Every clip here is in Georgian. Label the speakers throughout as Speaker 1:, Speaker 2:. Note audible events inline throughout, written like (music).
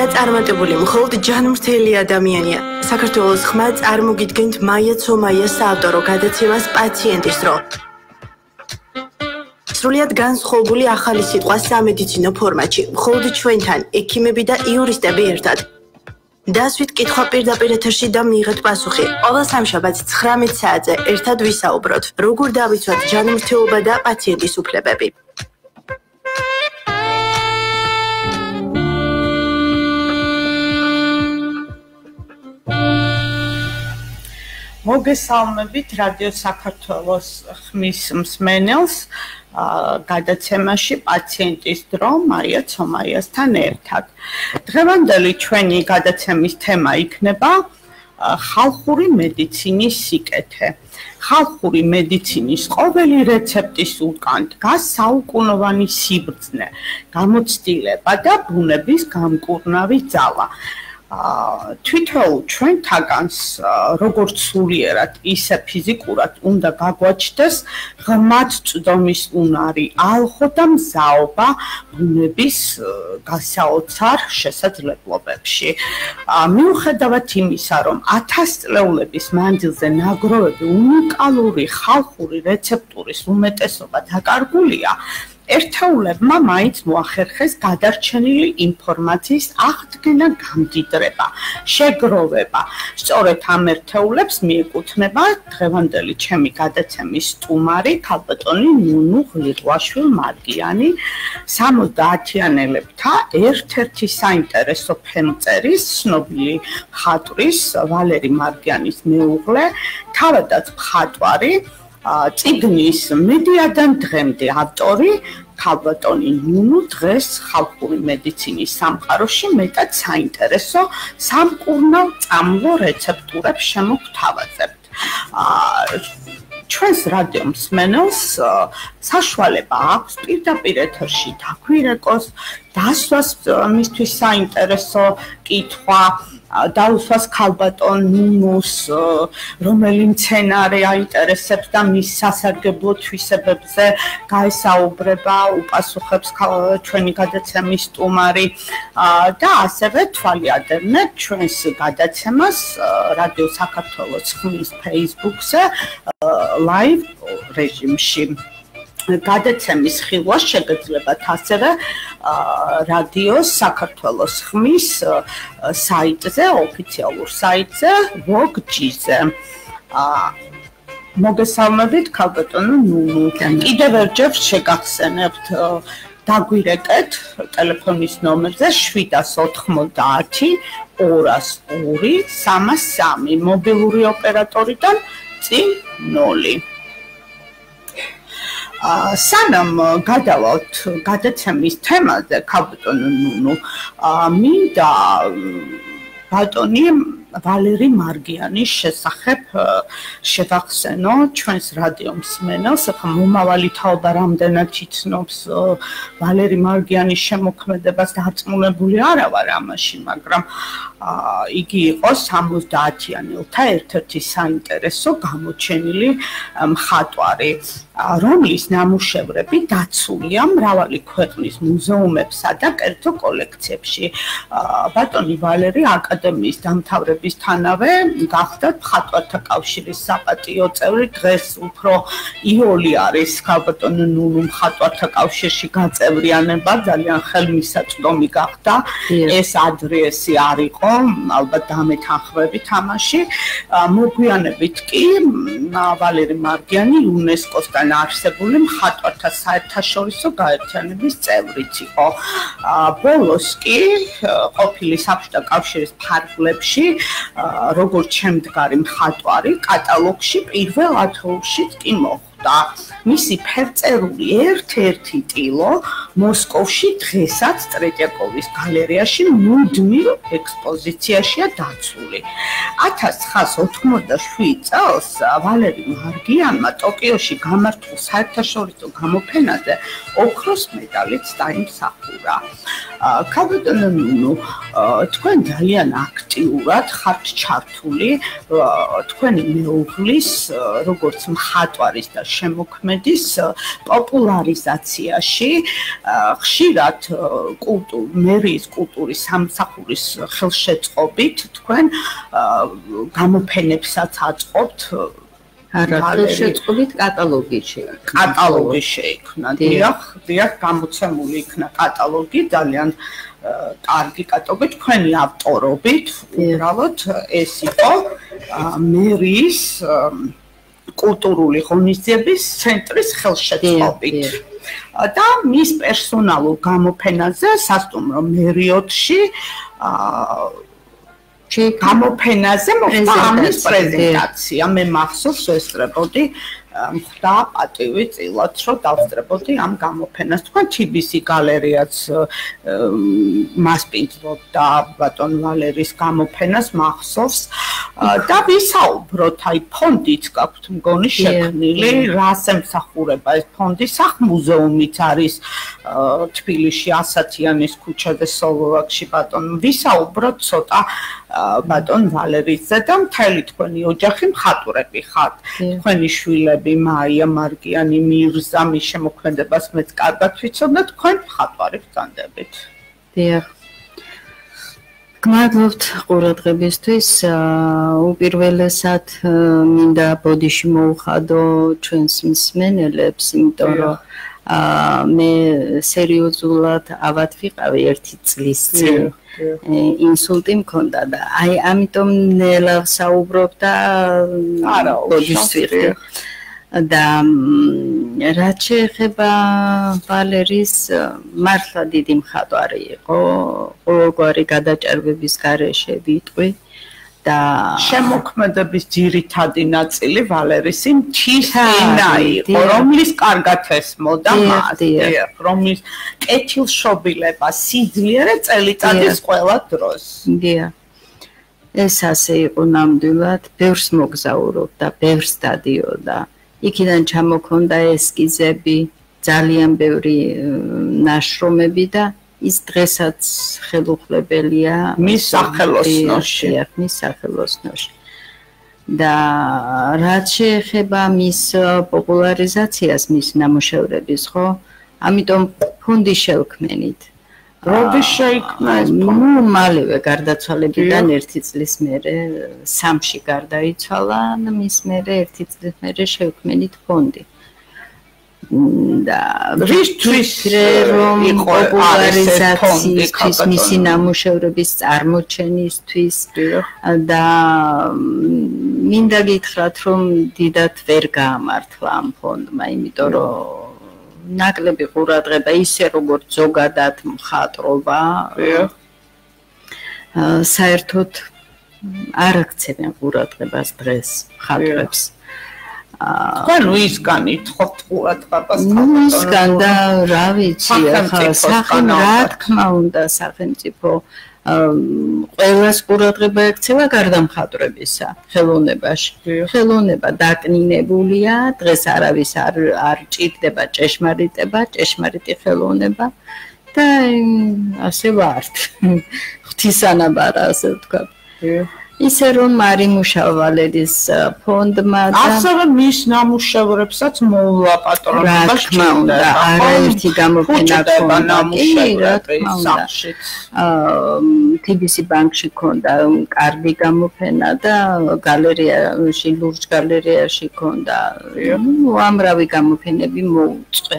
Speaker 1: და წარმატებული მხოლოდ ჯანმრთელი ადამიანია. საქართველოს ხმა წარმოგიდგენთ მაია ცომაიას საავტორო გადაცემას პაციენტის დრო. სრულიად განსხვავებული ახალი სიტყვა სამედიცინო ფორმატში, მხოლოდ ჩვენთან, ექიმები და იურისტები ერთად. დასვით კითხვა პირდაპირ ეთერში და მიიღეთ პასუხი. ყოველ სამშაბათს 19 საათზე ერთად ვისაუბროთ, როგორ დავიცვათ ჯანმრთელობა და პაციენტის უფლებები.
Speaker 2: მოგესალმებით რადიო საქართველოს ხმის მსმენელს გადაცემაში პაციენტის დრო მარია ცომაიასთან ერთად. დღევანდელი ჩვენი გადაცემის თემა იქნება ხალხური მედიცინის სიკეთე. ხალხური მედიცინის ყოველი რეცეპტის უკან დგას საუკუნოვანი სიბრძნე, გამოცდილება და ბუნების გამკურნავი ძალა. თვითონ ჩვენ თაგანს როგორც სულიერად ისე ფიზიკურად უნდა გაგვაჩნდეს ღმათ წდომის უნარი ალხო და მზაობა ბუნების გასაოცარ შესაძლებლობებში. მიუხედავად იმისა რომ 1000 წლეულების მანძილზე ნაგროვები უნიკალური ხალხური რეცეპტურის უმეტესობა დაკარგულია ერთეულებმა მაინც მოახერხეს გადარჩენილი ინფორმაციის აღდგენა გამდიდრება, შეგროვება. სწორედ ამ ერთეულებს მიეკუთვნება დღევანდელი ჩემი გადაცემის სტუმარი, ქალბატონი ნუნუ ღლიყვაშვილ-მარგიანი, 70-იანელებთა ერთ-ერთი საინტერესო ფემწერის, ცნობილი ხატვრის ვალერი მარგიანის მეუღლე, თავადაც ხატვარი ციგნის მედიადან დღემდე ავტორი ქალბატონი ნუნუ დღეს ხალხური მედიცინის სამყაროში მეტად საინტერესო სამკურნალ წამლო რეცეპტურებს შემოგთავაზებთ. აა ჩვენს რადიო მსმენელს საშუალება აქვს პირდაპირ ეთერში დაგვირეკოს, დასვას მისთვის საინტერესო კითხვა, დაუსვას ქალბატონ ნუნუს რომელი მცენარე აინტერესებს და მის სასარგებლო თვისებებზე გაესაუბრება უპასუხებს ჩვენი გადაცემის სტუმარი. და ასევე თვალიადევნეთ ჩვენს გადაცემას რადიო საქართველოს ხმის Facebook-ზე live რეჟიმში გადაცემის ხილვა შეგეძლებათ ასევე რადიო საქართველოს ხმის საიტზე, ოფიციალურ საიტზე, ვოგჯიზე. აა მოგესალმებით, ქალბატონო ნუნუ. კიდევ ერჯერ შეგახსენებთ დაგვირეკეთ ტელეფონის ნომერზე 790 202 303 მობილური ოპერატორიდან წინ 0 სანამ გადავალთ გადაცემის თემაზე კაპიტონ ნუნუ მინდა ბატონი ვალერი მარგიანის შესახებ შევახსენო ჩვენს რადიო მსმენელს ახლა მომავალი თაობა რამდენად იცნობს ვალერი მარგიანის შემოქმედებას დაწმუნებული არა ვარ ამაში მაგრამ იგი იყო 70-იანელთა ერთ-ერთი საინტერესო გამოჩენილი მხატვარი რომლის ნამუშევრები დაცულია მრავალი ქვეყნის მუზეუმებსა და კერძო კოლექციებში. ბატონი ვალერი აკადემიის დამთავრებისთანავე გახდა მხატვართა კავშირის საპატიო წევრი. დღეს უფრო იოლი არის ბატონ ნუნუ მხატვართა კავშირში გაწევრიანება, ძალიან ხელმისაწვდომი გახდა. ეს ადრესი არ იყო, ალბათ დამეთანხმები თამაში. მოგვიანებით კი ვალერი მარგიანი იუნესკოსთან არსებული მხატვართა საერთაშორისო გაერთიანების წევრიც იყო. ბოლოს კი ყოფილი საბჭოთა კავშირის ფარგლებში როგორც შემდგარი მხატვარი კატალოგში პირველ ათეულში კი მოხვდა. და მისი ფერწერული ერთ-ერთი ტილო მოსკოვში დღესაც ტრეტიაკოვის გალერეაში მუდმივ ექსპოზიციაშია დაცული. 1987 წელს ვალერი მარგიანმა ტოკიოში გამართულ საერთაშორისო გამოფენაზე ოქროს მედალიც დაიმსახურა. კაბიტონო, თქვენ ძალიან აქტიურად ხართ ჩართული თქვენი მეუღლის როგორც მხატვარის და შემოქმედის პოპულარიზაციაში ხშირად კულტურ მერის კულტურის სამსახურის ხელშეწყობით თქვენ გამოფენებსაც აწყობთ
Speaker 3: არა ხელშეწყობით? კატალოგი შეიქმნა.
Speaker 2: კატალოგი შეიქმნა. დიახ. დიახ გამოცემული იქნა კატალოგი ძალიან კარგი კატალოგი. თქვენი ავტორობით უბრალოდ ეს იყო მერის კულტურული ღონისძიების ცენტრის ხელშეწყობით. და მის პერსონალურ გამოფენაზე სასტუმრო მერიოტში აა ჩი გამოფენაზე მოხდა ამის პრეზენტაცია მე მახსოვს ესწრებოდი მხდა პატივი წილად რომ დავსწრებოდი ამ გამოფენას. თქვენ TBC გალერეაც მასპინძლობდა ბატონ ვალერის გამოფენას მახსოვს. და ვისაუბროთ აი ფონდიც გაქვთ მგონი შექმნილი რას ემსახურება ეს ფონდი. სახმუზეუმიც არის თბილისში ასათიანის ქუჩაზე სოლოვაკში ბატონ. ვისაუბროთ ცოტა ბატონ ვალერიძე და მთელი თქვენი ოჯახი მხატვრები ხართ. თქვენი შვილები მაია მარკიანი, მირზა, მის შემოქმედებას მეც კარგად ვიცოდნ და თქვენ მხატვარი ვწანდებით.
Speaker 3: დიახ. გმადლობთ ყურადღებისთვის. უპირველესად მინდა ბოდიში მოუხადო ჩვენს მსმენელებს, იმიტომ რომ მე სერიოზულად ავად ვიყავი ერთი წლის წინ. ინსულტი მქონდა და აი ამიტომ ნელა საუბრობ და
Speaker 2: არა ოდიშსიხე
Speaker 3: და რაც შეეხება ვალერის მართლა დიდი მხატვარი იყო ყოველგვარი გადაჭერბების გარეშე ვიტყვი და
Speaker 2: შემოქმედების ძირითადი ნაწილი ვალერისი მთისინა იყო რომლის კარგად ესმოდა მას რომლის კეთილშობილება სიძლიერე წელიწადის ყველა დროს.
Speaker 3: დია ეს ასე იყო ნამდვილად. ბევრს მოგზაურობდა ბევრს დადიოდა. იქიდან ჩამოქონდა ესკიზები ძალიან ბევრი ნაშრომები და ის დღესაც ხელუხლებელია
Speaker 2: მის სახელოსნოში,
Speaker 3: მის სახელოსნოში. და რაც შეეხება მის პოპულარიზაციას, მის ნამუშევრების, ხო? ამიტომ ფონდი შევქმენით.
Speaker 2: როდის შეიქმნა ეს
Speaker 3: ფონდი? ნუ მალევე გარდაცვალებიდან ერთი წლის მერე სამში გარდაიცვალა და მის მერე ერთი წლის მერე შევქმენით ფონდი.
Speaker 2: და რისთვის
Speaker 3: რომ პოპულარიზაციის მისი ნამუშევრების წარმოჩენისთვის და მინდა გითხრათ რომ დიდათ ვერ გაამართლა ამ ფონდმა იმიტომ რომ ნაკლები ყურადღება ისე როგორც ზოგადად მხატვრობა საერთოდ არ აქცევენ ყურადღებას დღეს მხატვრებს
Speaker 2: თქვენ ვისგან ითხოვთ ყურადღებას
Speaker 3: ვისგან და რა ვიცი ახლა სახელმწიფო რა თქმა უნდა სახელმწიფო ყველას ყურადღება ექცევა გარდა მხატვრებისა ხელოვნებაში ხელოვნება დაკნინებულია დღეს არავის არ არ ჭირდება ჭეშმარიტება ჭეშმარიტი ხელოვნება და ასე ვართ. (laughs) ღვთისანაბარა ასე ვთქვათ ისე რომ მარიმუშავალედის ფონდმა
Speaker 2: და ასევე მის ნამუშევრებსაც მოულა პატრონობა
Speaker 3: თქმა უნდა არაერთი გამოფენა ქონდა. რა თქმა უნდა. აა TBC ბანკში ქონდა კარგი გამოფენა და გალერეაში ლურჯ გალერეაში ქონდა. უამრავი გამოფენები მოუწყვე.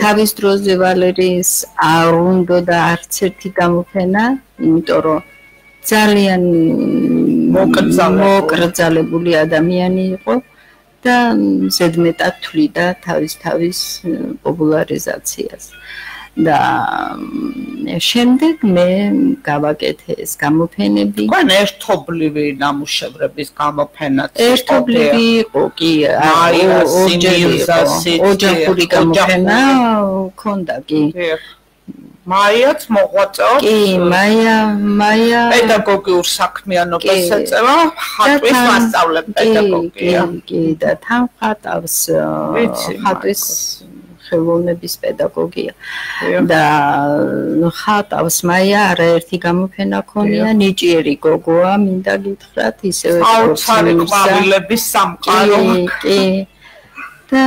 Speaker 3: თავის დროზე ვალერიის არ უნდა და არც ერთი გამოფენა იმიტომ რომ ძალიან მოკრძალებული ადამიანი იყო და ზედმეტად თვლიდა თავის თავის პოპულარიზაციას. და შემდეგ მე გავაკეთე ეს გამოფენები.
Speaker 2: თქვენ ერთობლივი ნამუშევრების გამოფენაც
Speaker 3: ერთობლივი იყო კი, ოჯახური გამოფენა ქონდა კი.
Speaker 2: მაიაც მოღვაწეობს?
Speaker 3: კი, მაია, მაია
Speaker 2: პედაგოგიურ საქმიანობას ეწევა, ხატვის მასწავლებელი პედაგოგია.
Speaker 3: კი, კი, და თან ხატავს ხატვის ხელოვნების პედაგოგია. და ხატავს მაია არაერთი გამოფენა ქონია, ნიჭიერი გოგოა, მინდა გითხრათ, ისევე
Speaker 2: საოცარი ყვავილების სამყარო.
Speaker 3: კი, კი. და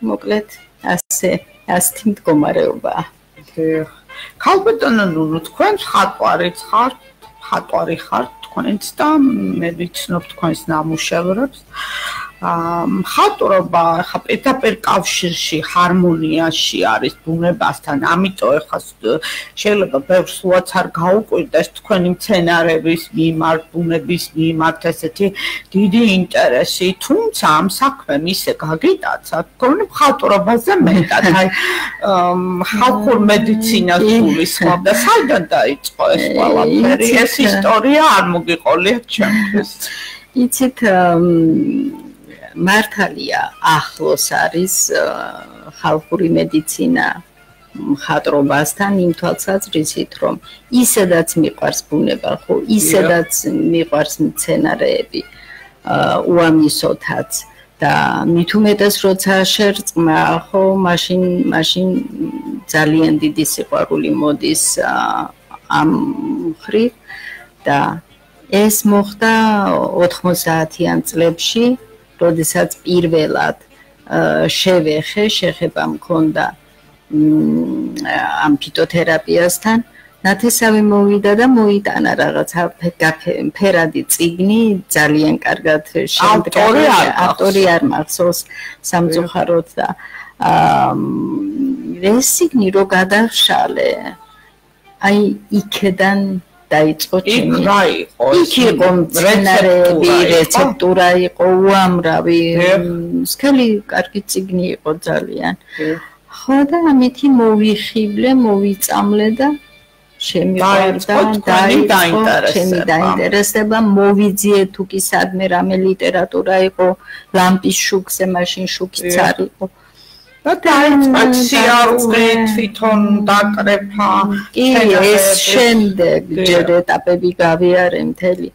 Speaker 3: მოკლედ ასე ასეთი მდგომარეობაა.
Speaker 2: ქალბატონო ნუნუ თქვენ ხატვარიც ხართ, ხატვარი ხართ თქვენც და მე ვიცნობ თქვენს ნამუშევრებს. ხატრობა ხა პეტაპერ კავშირში ჰარმონიაში არის ბუნებასთან. ამიტომ ხა შეიძლება ბევრს უაც არ გაუკვირდეს თქვენი მცენარების მიმართ ბუნების მიმართ ესეთი დიდი ინტერესი თუმცა ამ საქმემ ისე გაგიტაცა თქვენ ხატრობაზე მეტად. აი ხალხურ მედიცინას გულისხმობ და საიდან დაიწყო ეს ყველაფერი? ეს ისტორია არ მოგიყოლია ჩემთვის.
Speaker 3: იცით მართალია ახლოს არის ხალხური მედიცინა ხატრობასთან იმ თვალსაზრისით რომ ისედაც მიყვარს ბუნება ხო? ისედაც მიყვარს მცენარეები უამისოთაც. და მით უმეტეს როცა შერწყმა ხო მაშინ მაშინ ძალიან დიდი სიყვარული მოდის ამ ხრი და ეს მოხდა 90-იან წლებში როდესაც პირველად შევეხე, შეხება მქონდა ამ ფიტოთერაპიასთან, ნათესავი მოვიდა და მოიტანა რაღაცა ფერადი ციგნი, ძალიან კარგად
Speaker 2: შემდგარი
Speaker 3: ავტორი არ მახსოვს. სამწუხაროდ და ეს ციგნი რო გადავშალე, აი იქედან დაიწყო
Speaker 2: ჩემი იქ რა იყო
Speaker 3: იქ იყო რეცეპტები რეცეპტურა იყო? უამრავი სკელი კარგი ციგნი იყო ძალიან. ხო და ამითი მოვიხიბლე მოვიწამლე და შემიყვარდა დაიწყო ჩემი დაინტერესება. მოვიძიე თუ კი სადმე რამე ლიტერატურა იყო ლამპის შუქზე მაშინ შუქიც არ იყო
Speaker 2: და დაიწყაციარული თვითონ დაკრეფა
Speaker 3: კი ეს შემდეგ ჯერ ეტაპები გავიარე მთელი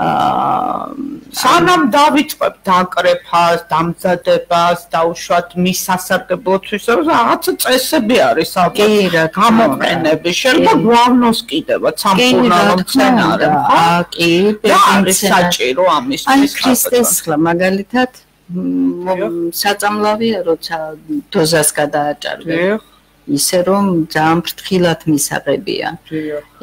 Speaker 3: აა
Speaker 2: სანამ დავიწყებ დაკრეფას, დამზადებას და უშუალოდ მის სასარგებლოთვის რაღაც წესები არის
Speaker 3: ალბათ. კი, რა
Speaker 2: გამოყენები. შეიძლება გვავნოს კიდევა სამფურნალო მცენარე.
Speaker 3: აა კი,
Speaker 2: არის საჭირო ამისთვის.
Speaker 3: აი ქრისტეს ხლა მაგალითად საწამლავია როცა დოზას გადააჭარბე. ისე რომ ძალიან ფრთხილად მისაღებია.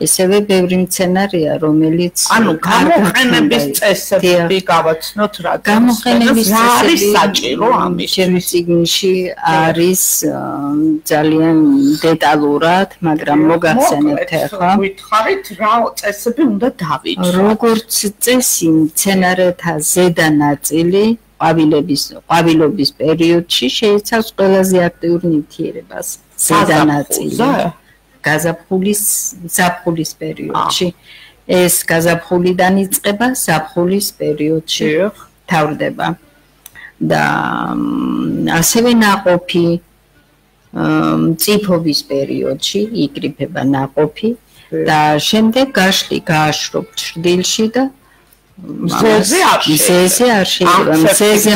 Speaker 3: ესევე ბევრი მცენარეა რომელიც
Speaker 2: ანუ გამოყენების წესები გავაცნოთ რა
Speaker 3: გამოყენების
Speaker 2: წესები არის საჭირო ამის
Speaker 3: ჩემი ციგნში არის ძალიან დეტალურად მაგრამ მოგახსენებთ ახლა.
Speaker 2: ვითხარით რა წესები უნდა დავიწყოთ
Speaker 3: როგორც წესი მცენარეთა ზედა ნაწილი ყვავილების ყვავილობის პერიოდში შეიცავს ყველაზე აქტიურ ნივთიერებას. ზედა ნაწილი. გაზაფხულის ზაფხულის პერიოდში. ეს გაზაფხულიდან იწყება ზაფხულის პერიოდში. თავდება. და ასევე ناقოფი წიფოვის პერიოდში იკრიფება ناقოფი და შემდეგ გაშლი გააშრობ ჭრილში და
Speaker 2: მზეზე არ
Speaker 3: მზეზე არ შეიძლება მზეზე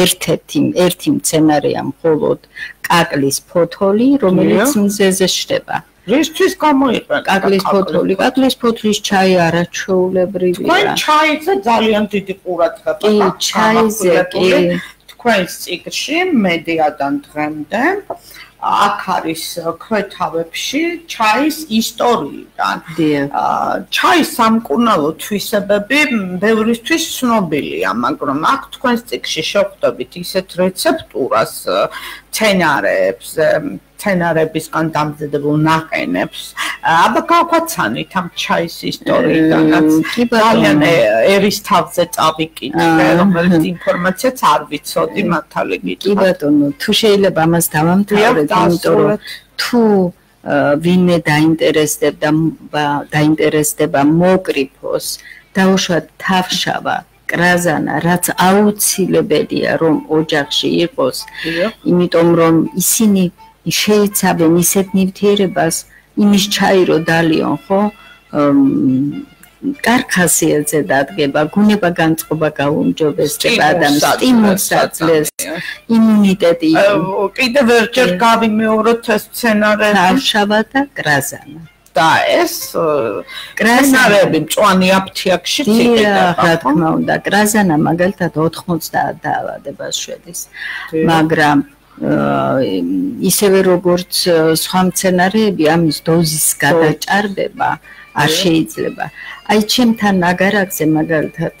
Speaker 3: ერთ-ერთი ერთი მცენარეა მხოლოდ კაკლის ფოთოლი რომელიც მზეზე შრება.
Speaker 2: რისთვის გამოიყენა
Speaker 3: კაკლის ფოთოლი? კაკლის ფოთლის ჩაი არაჩვეულებრივია.
Speaker 2: თქვენ ჩაიზე ძალიან დიდი ყურადღება
Speaker 3: კი ჩაიზე კი.
Speaker 2: თქვენს ციკლში მედიადან დღემდე აქ არის ქვეთავებში ჩაის ისტორიიდან. ჩაის სამკურნალო თვისებები ბევრისთვის ცნობილია, მაგრამ აქ თქვენს ციკში შეხვდებით ისეთ რეცეპტურას ცენარეებს, ცენარებისგან დამზადებულ ნაყენებს. აბა გავხაცანით ამ ჩაის ისტორიიდანაც. ძალიან ერის თავზე წავიკითხე, რომელიც ინფორმაციაც არ ვიცოდი მართალი გითხრათ.
Speaker 3: კი ბატონო, თუ შეიძლება ამას დავამთავრებ, იმიტომ რომ თუ ვინმე დაინტერესდება დაინტერესდება მოკრიფოს, დაუშვათ თავშავა კრაზანა, რაც აუცილებელია რომ ოჯახში იყოს. იმიტომ რომ ისინი შეიცავენ ისეთ ნივთიერებას იმის ჩაირო დალიონ ხო? კარქასიელზე დადგება გუნება განწყობა გაუნჯობესება ადამიანს სტიმულს აძლევს იმუნიტეტი
Speaker 2: კიდევ ერთხელ გავიმეოროთ ეს სცენარი
Speaker 3: თავშავა და კრაზანა
Speaker 2: და ეს კრაზანები მწვანე აფთიაქში
Speaker 3: ციკდება რა თქმა უნდა კრაზანა მაგალითად 90 დაავადებას შედის მაგრამ ისევე როგორც სხვა მცენარეები ამის დოზის გადაჭარბება არ შეიძლება. აი ჩემთან ნაგარაკზე მაგალითად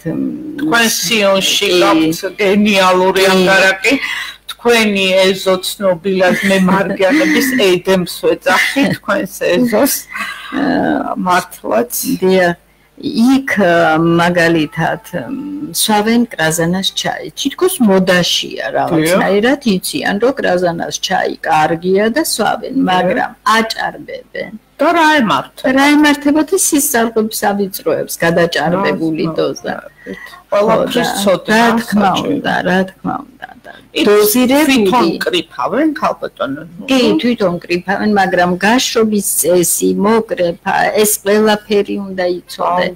Speaker 2: თქვენ სიონში გაქვთ გენიალური ანგარაკი. თქვენი ეზო ცნობილად მე მარგიანების ედემს ვეძახი (laughs) თქვენს ეზოს მართლაც.
Speaker 3: დიახ იქ მაგალითად სავენ კრაზანას ჩაი. თითქოს მოდაშია რაღაცნაირად იციან, რომ კრაზანას ჩაი კარგია და სავენ, მაგრამ აჭარბებენ.
Speaker 2: და რა ემართება?
Speaker 3: რა ემართება და სისწრაფებს ავიწროებს გადაჭარბებული დოზა.
Speaker 2: ყველაფრის ცოტა
Speaker 3: რა თქმა უნდა, რა თქმა უნდა. დოზირებული.
Speaker 2: თვითონ კრიფავენ ქალბატონო.
Speaker 3: კი თვითონ კრიფავენ მაგრამ გაშრობის წესი მოკრეფა ეს ყველაფერი უნდა იცოდე.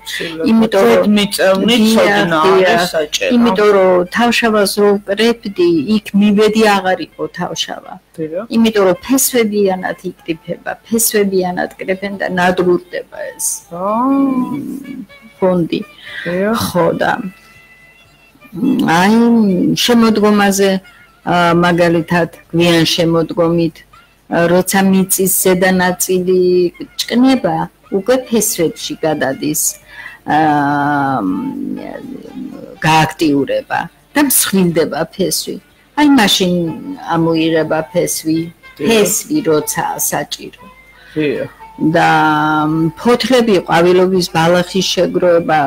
Speaker 2: იმიტომ რომ მიწევნი ცოდნა არის საჭირო
Speaker 3: იმიტომ რომ თავშავას რო კრეფდი იქ მივედი აღარ იყო თავშავა. იმიტომ რომ ფესვებიანად იკრიფება ფესვებიანად კრეფენ და ნადგურდება ეს. ფონდი ხო და აი შემოდგომაზე მაგალითად გვიან შემოდგომით როცა მიწის ზედა ნაწილი ჭკნება უკვე ფესვებში გადადის გააქტიურება და მსხვილდება ფესვი. აი მაშინ ამოიღება ფესვი ფესვი როცა საჭირო და ფოთლები ყვავილობის ბალახის შეგროება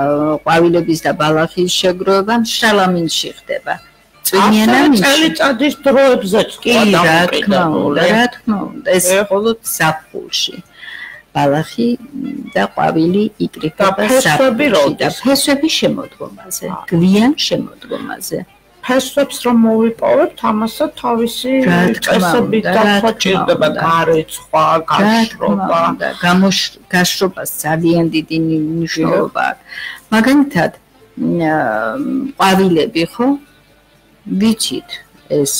Speaker 3: ყვავილების და ბალახის შეგროება შალამინში ხდება.
Speaker 2: წვიმიანად წელიწადის დროებზეც
Speaker 3: კი რა თქმა უნდა რა თქმა უნდა ეს მხოლოდ საფულში ბალახი და ყვავილი იკრიფება საფულში და ფესვები შემოდგომაზე გვიან შემოდგომაზე
Speaker 2: ფესვებს რომ მოვიპოვებთ, ამასაც თავისი წესები დაფაჭირდება, გარეცხვა, გაშრობა
Speaker 3: და გაშრობას ძალიან დიდი მნიშვნელობა აქვს. მაგალითად, ყვავილები ხო? ვიცით ეს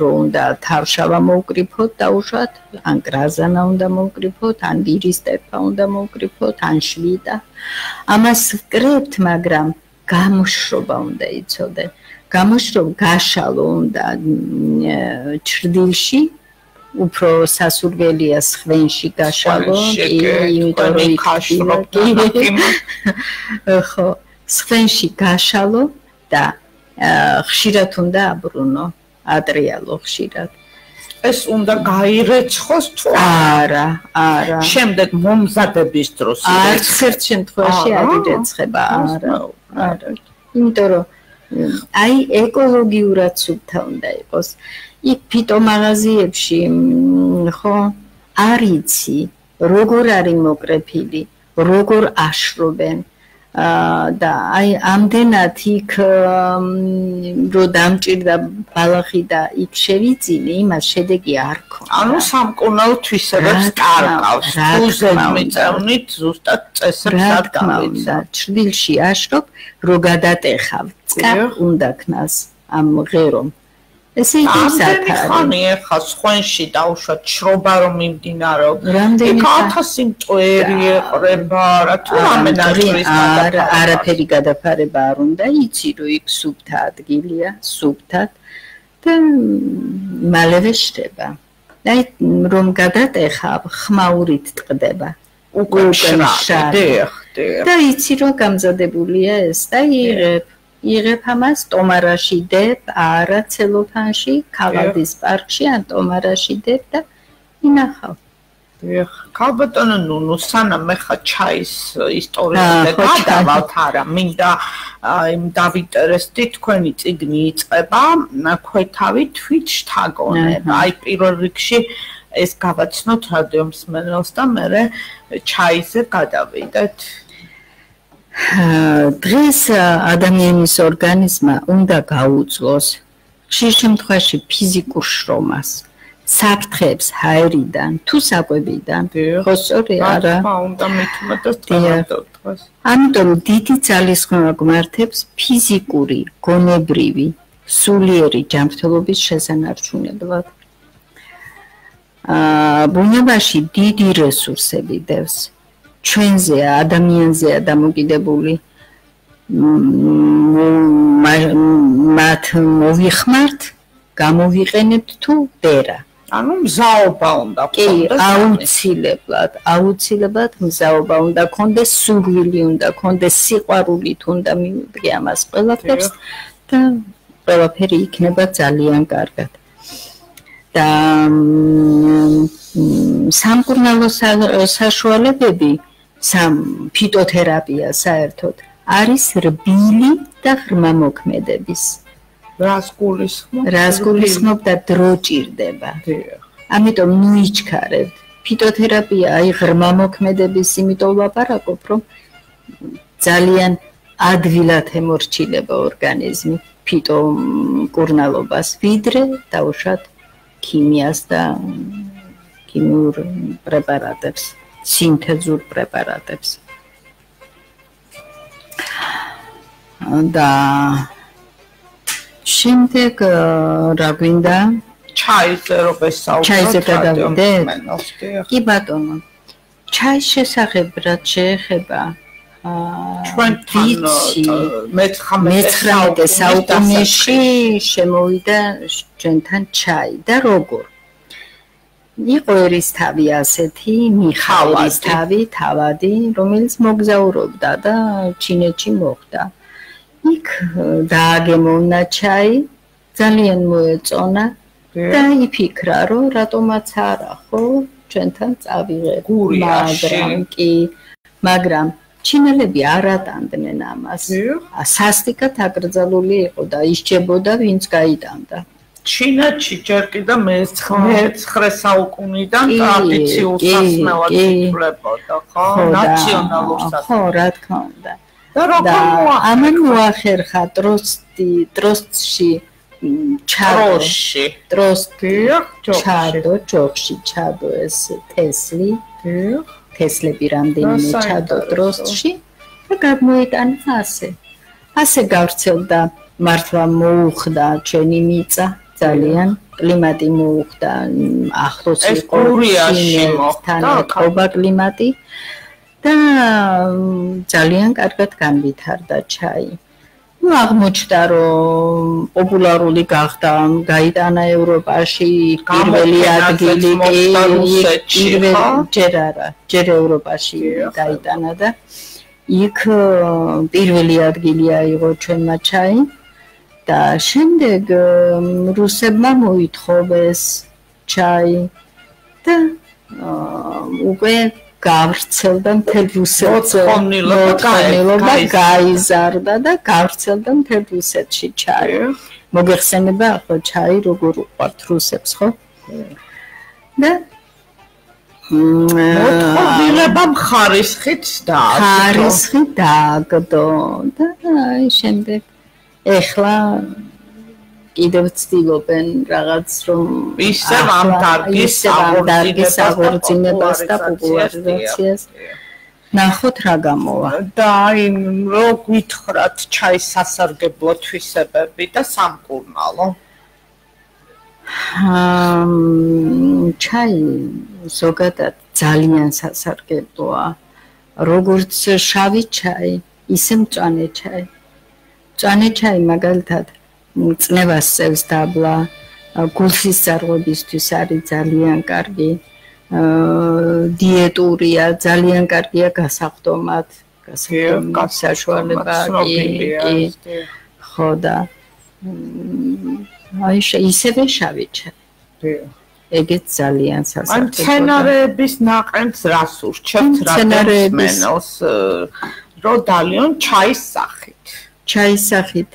Speaker 3: რომ უნდა თავშავა მოვკრიფოთ და უშოთ, ან კრაზანა უნდა მოვკრიფოთ, ან ვირისტეფა უნდა მოვკრიფოთ, ან შვიდა. ამას ვკრებთ, მაგრამ გამოშრობა უნდა იცოდე. გამოშრობ გაშალო უნდა ჩრდილში უფრო სასურველია სხვენში გაშალო
Speaker 2: კი იმიტომ რომ იქ (laughs)
Speaker 3: ხო სხვენში გაშალო და ხშირად უნდა აბრუნო ატრიალო ხშირად.
Speaker 2: ეს უნდა გაირეცხოს თუ
Speaker 3: არა? არა
Speaker 2: შემდეგ მომზადების დროს
Speaker 3: არც ერთ შემთხვევაში არ ირეცხება არა არა. იმიტომ რომ აი ეკოლოგიურად სუფთა უნდა იყოს. იქ ფიტომაღაზიებში ხო არიცი როგორ არის მოკრეფილი, როგორ აშრობენ და აი ამდენად იქ რო დამჭირდა ბალახი და იქ შევიწინე, იმას შედეგი არ ქონდა.
Speaker 2: ანუ სამკურნალო თვისებებს კარგავს. თუზებს მიწევნით ზუსტად წესებს არ
Speaker 3: დავიცა. ჭრილში აშრობ, რო გადატეხავ. წკარ უნდა ქნას ამ ღერომ. ესე იგი
Speaker 2: საფარი ხა სხვენში დაუშვათ შრობა რომ მიმდინარეობს რამდენი 1000 მწვერი ეყრება რა თუ რამე ნაჟრის
Speaker 3: არა არაფერი გადაფარება არ უნდა იცი რომ იქ სუფთა ადგილია სუფთად და მალევე შრება აი რომ გადატეხავ ხმაურით ტყდება.
Speaker 2: უკვე შრა
Speaker 3: და იცი რომ გამზადებულია ეს და იღებ იღებ ამას ტომარაში დებ, არა ცელოფანში, ქალადის პარკში ან ტომარაში დებ და ინახავ.
Speaker 2: ეხ, ქალბატონო ნუნუ, სანამ მე ხა ჩაის ისტორიაზე გადავალთ არა, მინდა იმ დავიტერესდი თქვენი ციგნი იწება, ქვეთავი თვით შთაგონება. აი პირველ რიგში ეს გავაცნოთ რადიო მსმენელს და მე ჩაიზე გადავიდეთ.
Speaker 3: დღეს ადამიანის ორგანიზმა უნდა გაუძლოს ხშირ შემთხვევაში ფიზიკურ შრომას საფრთხებს ჰაერიდან თუ საკვებიდან. ხო სწორი არა?
Speaker 2: უნდა მithმადოს დღეს
Speaker 3: ამიტომ დიდი ძალისხმევა გვართებს ფიზიკური გონებრივი სულიერი ჯანმრთელობის შესანარჩუნებლად. აა ბუნებაში დიდი რესურსები დევს ჩვენზე ადამიანზეა დამოკიდებული მათ მოვიხმართ გამოვიყენებთ თუ ვერა?
Speaker 2: ანუ მზაობა უნდა
Speaker 3: გქონდეს. კი, აუცილებლად, აუცილებლად მზაობა უნდა გქონდეს, სურვილი უნდა გქონდეს, სიყვარული თუნდა მივიდგე ამას ყველაფერს და ყველაფერი იქნება ძალიან კარგად. და სამკურნალო საშუალებები სამ ფიტოთერაპია საერთოდ არის რბილი და ღრმამოქმედების.
Speaker 2: რას გულისხმობ?
Speaker 3: რას გულისხმობ და დრო ჭირდება. ამიტომ ნუიჩქარებ. ფიტოთერაპია აი ღრმამოქმედების იმიტომ ვაპარაკობ, რომ ძალიან ადვილად ემორჩილება ორგანიზმი ფიტო კურნალობას, ვიდრე დაუშვათ ქიმიას და ქიმიურ პრეპარატებს, სინთეზურ პრეპარატებს. და შემდეგ რა გვინდა?
Speaker 2: ჩაიზე რო
Speaker 3: ვესაუბროთ ჩაიზე გადავიდე კი ბატონო ჩაის შესახებ რა შეეხება
Speaker 2: ჩვენ ვიცი
Speaker 3: მე-19 საუკუნეში შემოვიდა ჩვენთან ჩაი და როგორ იყო ერისთავი ასეთი მიხაილის თავი თავადი რომელიც მოგზაურობდა და ჩინეთში მოხვდა. იქ დააგემოვნა ჩაი ძალიან მოეწონა და იფიქრა რომ რატომაც არა ხო? ჩვენთან წავიღეთ მაგრამ კი მაგრამ ჩინელები არ ატანდნენ ამას. სასტიკად აკრძალული იყო და ისჭებოდა ვინც გაიტანდა
Speaker 2: ჩინეთში ჯერ კიდე მე-19 საუკუნიდან ტრადიციულ სასმელად იფლებოდა ხო? ნაციონალურ
Speaker 3: სასმელად ხო რა თქმა უნდა. და როგორ ამან მოახერხა ტროსტი ტროსტში ჩაროში ტროსტი ჩადო ჯოხში ჩადო ეს თესლი. თესლები რამდენიმე ჩადო ტროსტში და გამოიტანა ასე. ასე გავრცელდა მართლა მოუხდა ჩვენი მიწა ძალიან კლიმატი მოუხდა ახლოს იყო
Speaker 2: კურიაში
Speaker 3: მოხდა კლიმატი და ძალიან კარგად განვითარდა ჩაი. ну აღმოჩნდა რომ პოპულარული გახდა გაიტანა ევროპაში პირველი ადგილი კი ჯერ არა ჯერ ევროპაში გაიტანა და იქ პირველი ადგილი აიღო ჩვენმა ჩაი და შემდეგ რუსებმა მოითხოვეს ჩაი და უკვე გავრცელდა მთელ რუსეთში მოთხოვნილობა გაიზარდა. და გავრცელდა მთელ რუსეთში ჩაი. მოგეხსენება ხო ჩაი როგორ უყვართ რუსებს ხო? და
Speaker 2: მოთხოვნილობა მხარისხით და
Speaker 3: ხარისხი დააგდო და აი შემდეგ ეხლა კიდევ ცდილობენ რაღაც რომ
Speaker 2: ისე ამ
Speaker 3: დარგის აღორძინებას და პოპულარიზაციას ნახოთ რა გამოვა.
Speaker 2: და აი რო გითხრათ ჩაის სასარგებლო თვისებები და სამკურნალო.
Speaker 3: ჰამ ჩაი ზოგადად ძალიან სასარგებლოა. როგორც შავი ჩაი ისე მწვანე ჩაი მწვანე ჩაი მაგალითად წნევას წევს დაბლა გულსის ძარღვებისთვის არის ძალიან კარგი დიეტურია ძალიან კარგია გასახდომად გასახდომად საშუალება კი ხო და აი ისევე შავი ჩაი ეგეც ძალიან სასარგებლოა.
Speaker 2: ან სცენარების ნაყენს რას ურჩევთ რა სცენარებს რო დალიონ ჩაის სახით.
Speaker 3: ჩაის სახით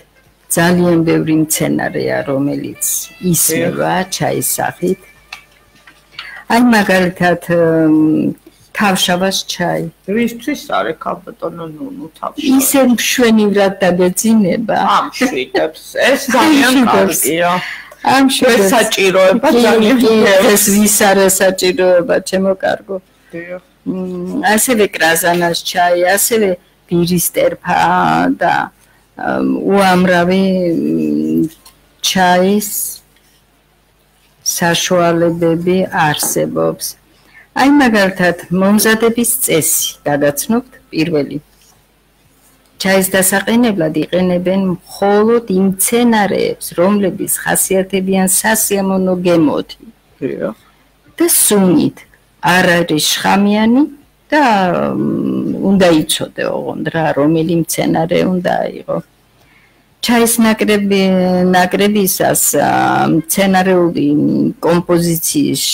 Speaker 3: ძალიან ბევრი მცენარეა, რომელიც ისმევა ჩაის სახით. აი მაგალითად თავშავას ჩაი.
Speaker 2: რისთვის არის კაპიტონო ნუნუ თავშავა?
Speaker 3: ისე მშვენივრად დაგეძინება.
Speaker 2: ამ შვიდებს. ეს ძალიან კარგია. ამ შვიდებს საჭიროება ძალიან
Speaker 3: ეს ვის არის საჭიროება, ჩემო კარგო. დიახ. ასევე კრაზანას ჩაი, ასევე ბირისტერფა და უამრავი ჩაის საშუალებები არსებობს. აი მაგალითად, მომზადების წესი გადაცნობთ პირველი. ჩაის დასაყენებლად იყენებენ მხოლოდ იმ მცენარეებს, რომლებიც ხასიათებიან სასიამოვნო გემოთი. და სუნით არ არის შხამიანი და უნდა იცოდე ოღონდ რა რომელი მცენარე უნდა იყოს. ჩაის ნაკრები ნაკრებისას მცენარეული კომპოზიციის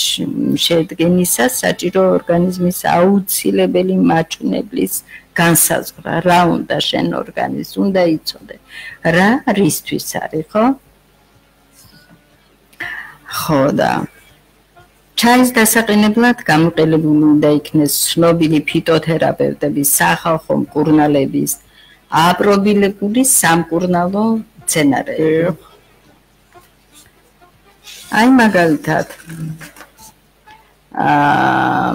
Speaker 3: შედგენისას საჭირო ორგანიზმის აუცილებელი მაჩვენებლის განსაზღვრა. რა უნდა შენ ორგანიზმს? უნდა იცოდე. რა რისთვის არის ხო ხო და ჩაის დასაყენებლად გამოყენებული უნდა იქნეს ცნობილი ფიტოთერაპევტების სახალხო მკურნალების აპრობილებული სამკურნალო მცენარეები. აი მაგალითად აა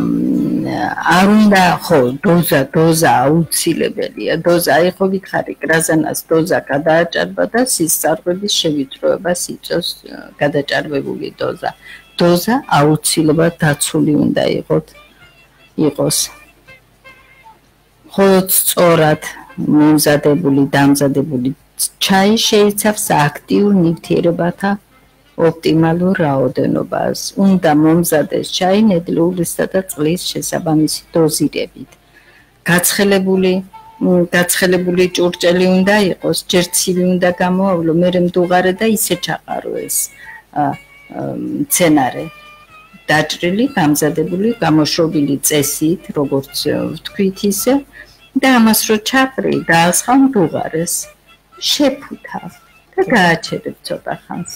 Speaker 3: არ უნდა ხო დოზა დოზა აუცილებელია. დოზა აი ხო ვიქარი კრაზანას დოზა გადააჭარბა და სისწრაფების შევითროება სიწოს გადაჭარბებული დოზა დოზა აუცილებლად დაცული უნდა იყოს იყოს ხო სწორად მომზადებული დამზადებული ჩაი შეიცავს აქტიურ ნივთიერებათა ოპტიმალურ რაოდენობას. უნდა მომზადეს ჩაი ნედლეულისა და წყლის შესაბამისი დოზირებით. გაცხელებული გაცხელებული ჭურჭელი უნდა იყოს, ჯერ ცივი უნდა გამოავლო, მერე მდუღარე და ისე ჩაყარო ეს მცენარე. დაჭრილი, გამზადებული, გამოშვობილი წესით, როგორც ვთქვით ისე, და ამას რო ჩაყრი და ასხამ დუღარეს შეფუთა და გააჩერებ ცოტა ხანს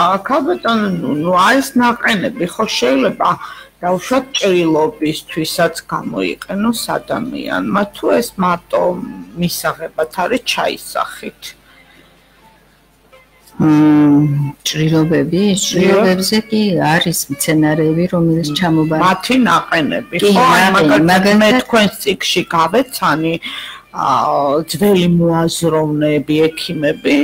Speaker 2: აა კაბეტონ ნუ აი ეს ნაყენები ხო შეიძლება დაუშვათ ჭრილობისთვისაც გამოიყენოს ადამიანმა თუ ეს მარტო მისაღებად არის ჩაისახით
Speaker 3: ჭრილობები, ჭრილობებზე კი არის მცენარეები, რომელიც ჩამობარ.
Speaker 2: მათი ნაყენები, ხო, მაგალითად მე თქვენს ციკში გავეცანი, ძველი მოაზროვნეები, ექიმები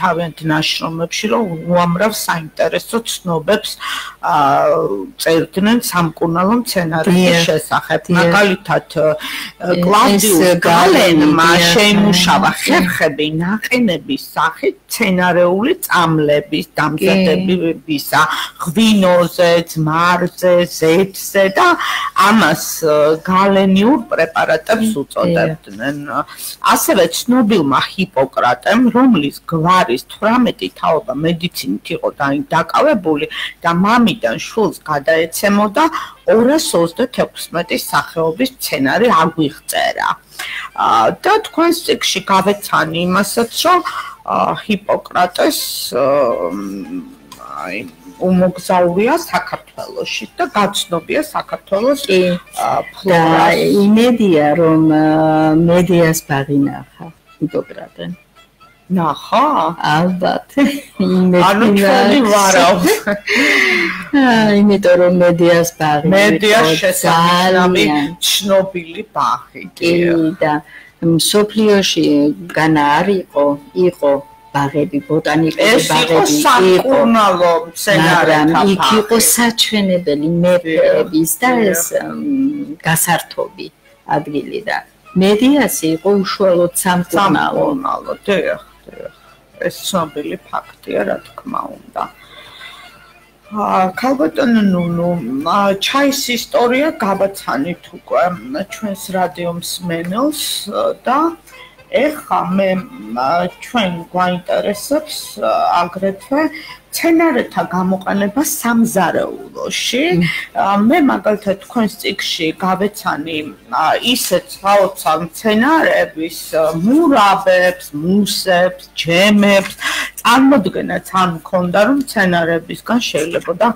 Speaker 2: თავიანთ ნაშრომებში რომ უამრავ საინტერესო ცნობებს წერდნენ სამკურნალო მცენარეების შესახებ. მაგალითად კლავდიუს გალენმა შეიმუშავა ხერხები ნაყენების სახით მცენარეული წამლების დამზადებისა, ღვინოზე, ძმარზე, ზეთზე და ამას გალენიურ პრეპარატებს უწოდებდნენ. ასევე ცნობილმა ჰიპოკრატემ, რომლის გვარის 18 თაობა მედიცინით იყო დაკავებული და მამიდან შულს გადაეცემოდა 236 სახეობის სცენარი აგვიღწერა. და თქვენს ციკში გავეცანი იმასაც, რომ ჰიპოკრატეს აი უმოგზაურია საქართველოსში და გაცნობია საქართველოს
Speaker 3: ფლორა. იმედია რომ მედიას ბაღინახა ჰიპოკრატე.
Speaker 2: ნახა?
Speaker 3: ალბათ.
Speaker 2: ანუ ჩვენი ვარავ. (laughs)
Speaker 3: აი, იმიტომ რომ მედიას ბაღი.
Speaker 2: მედია შესაძლებელი ცნობილი ბაღი.
Speaker 3: კი და სოფლიოში განა არისო, იყო ბაღები, ბოტანიკური ბაღები,
Speaker 2: საკურნალო სცენარები,
Speaker 3: იქ იყო საჩვენებელი მეფეების და ეს გასართობი ადგილი და მედიასი იყო უშუალოდ სამკურნალო.
Speaker 2: დიახ, დიახ. ეს ცნობილი ფაქტია, რა თქმა უნდა. აა ქალბატონო ნუნუ, ჩაის ისტორია გაბაცანით უკვე ჩვენს რადიო მსმენელს და ეხა მე ჩვენ გვაინტერესებს აგრეთვე სცენარეთა გამოყენება სამზარეულოში. მე მაგალითად თქვენს ციკში გავეცანი ისეთ საოცარ სცენარების, მურაბებს, მუსებს, ჯემებს, წარმოდგენაც ან მქონდა რომ სცენარებისგან შეიძლება და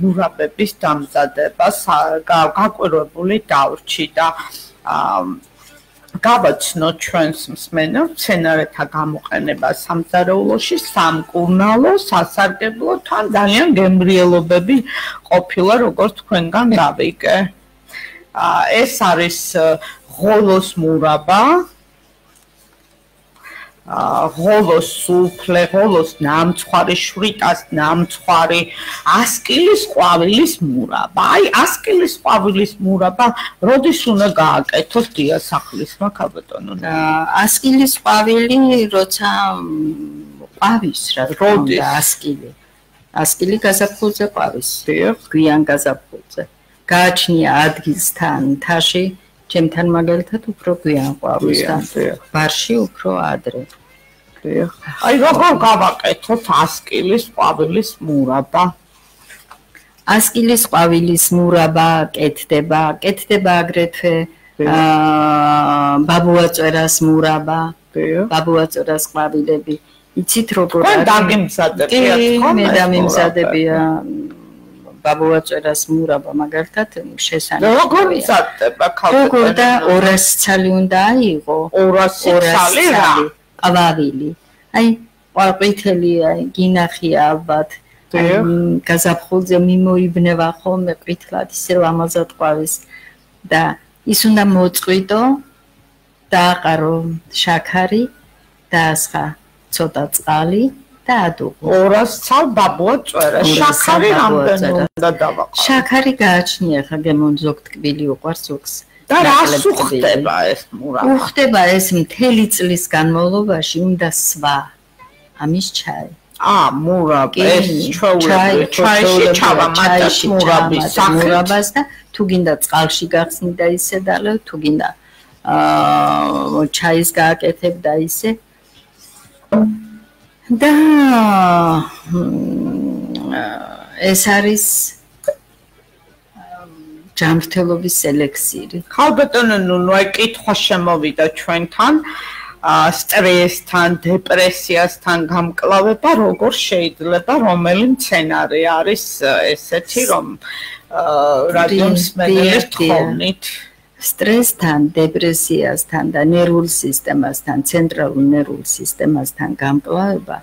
Speaker 2: მურაბების დამზადება გაკვირვებული დავრჩი და გავაცნო ჩვენს მსმენელს სცენარეთა გამოყენება სამზარეულოში სამკურნალო სასარგებლო თან ძალიან გემრიელობები ყოფილა როგორც თქვენგან გავიკე. აა ეს არის ღოლოს მურაბა. ღოლოს სუფლე, ღოლოს ნამცხვარი, შვიტას ნამცხვარი, ასკილის ყვავილის მურაბა. აი, ასკილის ყვავილის მურაბა როდის უნდა გააკეთოს დიასახლის მაქაბატონო?
Speaker 3: ასკილის ყვავილი როცა ყვავის რა თქმა უნდა ასკილი. ასკილი გაზაფხულზე ყვავის.
Speaker 2: დიახ,
Speaker 3: გვიან გაზაფხულზე. გააჩნია ადგილსთან თაში ჩემთან მაგალითად უფრო გვიან ყვავის და ბარში უფრო ადრე.
Speaker 2: აი როგორ გავაკეთოთ ასკილის ყვავილის მურაბა?
Speaker 3: ასკილის ყვავილის მურაბა კეთდება, კეთდება აგრეთვე აა ბაბუაწვერას მურაბა. ბაბუაწვერას ყვავილები. იცით როგორ
Speaker 2: არის? დაგემზადებია თქო?
Speaker 3: მე დამემზადებია. ბაბუაწვერას მურაბა მაგალითად შესანიშნავია.
Speaker 2: როგორ მზადდება ქალბატონო?
Speaker 3: როგორ და 200 ცალი უნდა აიღო?
Speaker 2: 200 ცალი რა?
Speaker 3: ყვავილი. აი, ყვავილთელი აი გინახია ალბათ. გაზაფხულზე მიმოიბნება ხოლმე ყვითლად ისე ლამაზად ყვავის და ის უნდა მოწყვიტო და აყარო შაქარი და ასხა ცოტა წყალი და ადუღო.
Speaker 2: 200 ცალ ბაბუა წერა. შაქარი რამდენი უნდა დავაყო?
Speaker 3: შაქარი გააჩნია ხა გემონ ზოგ ტკბილი უყარს ზოგს.
Speaker 2: და რა სუხდება ეს მურა?
Speaker 3: უხდება ეს მთელი წლის განმავლობაში უნდა სვა. ამის ჩაი.
Speaker 2: ა მურა ეს ჩვეულები ჩაიში ჩავა მათას მურაბის
Speaker 3: მურაბას და თუ გინდა წყალში გახსნი და ისე დალე თუ გინდა აა ჩაის გააკეთებ და ისე და ეს არის ჯანმრთელობის ელექსირი.
Speaker 2: ხალბატონო ნუ აი კითხვა შემოვიდა ჩვენთან ა სტრესთან, დეპრესიასთან გამკლავება როგორ შეიძლება, რომელი მცენარე არის ესეთი, რომ რადიოს მედელის თხოვნით
Speaker 3: სტრესთან, დეპრესიასთან და ნერვულ სისტემასთან, ცენტრალურ ნერვულ სისტემასთან გამკლავება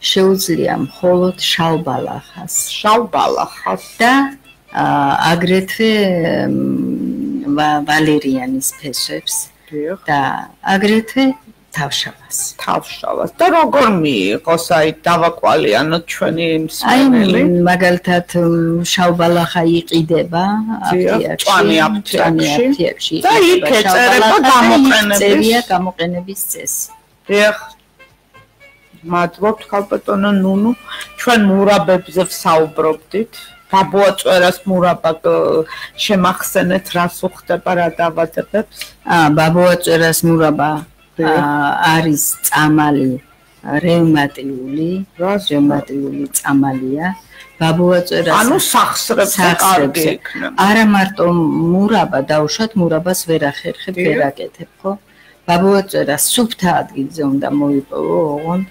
Speaker 3: შეუძლია მხოლოდ შალბალახას.
Speaker 2: შალბალახას
Speaker 3: და აგრეთვე ვალერიანის ფესვებს და აგრეთვე თავშავას.
Speaker 2: თავშავას. და როგორ მიიღოს აი დავაკვალიანოთ ჩვენი მსმენელი?
Speaker 3: აი მაგალითად შავბალახა იყიდება აფთიაქში.
Speaker 2: წვანი აფთიაქში. და იქ ეწერება
Speaker 3: გამოყენების წერია გამოყენების წესი.
Speaker 2: დიახ. მადლობთ ხალბატონო ნუნუ. ჩვენ მურაბებზე ვსაუბრობდით. ბაბუაწვერას მურაბა შემახსენეთ რას უხდება რა დავადებებს?
Speaker 3: აა ბაბუაწვერას მურაბა არის წამალი რევმატიული, რევმატიული წამალია. ბაბუაწერას
Speaker 2: ანუ სახსრებს კარგი ექნება.
Speaker 3: არა მარტო მურაბა დაუშვათ მურაბას ვერ ახერხებ, ვერ აკეთებ, ხო? ბაბუაწერას სუფთა ადგილზე უნდა მოიპოვო, ოღონდ